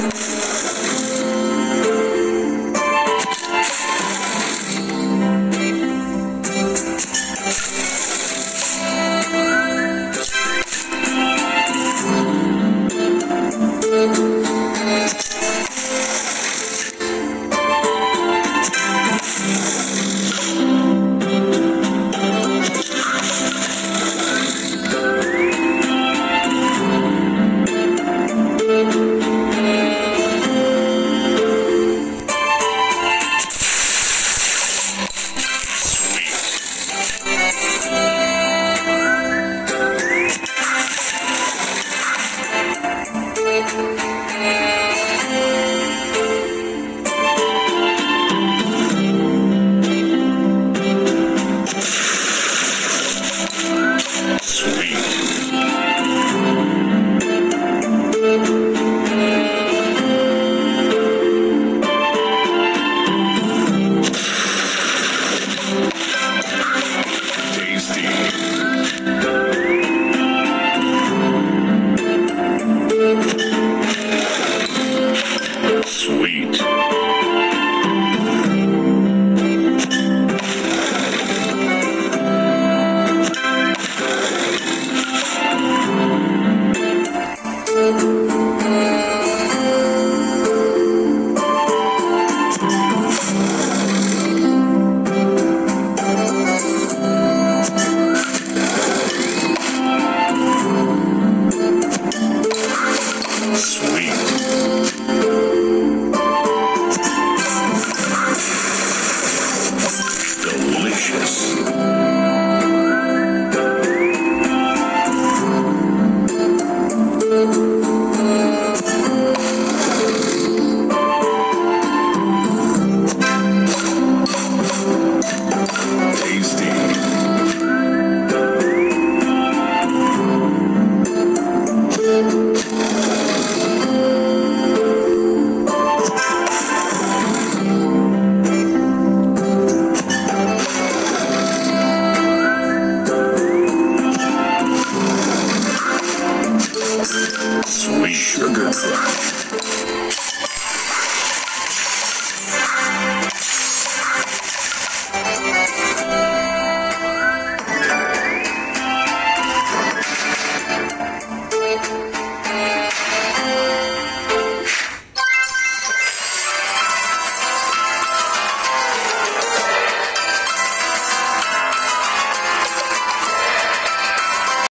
Música Sweet 所以选个字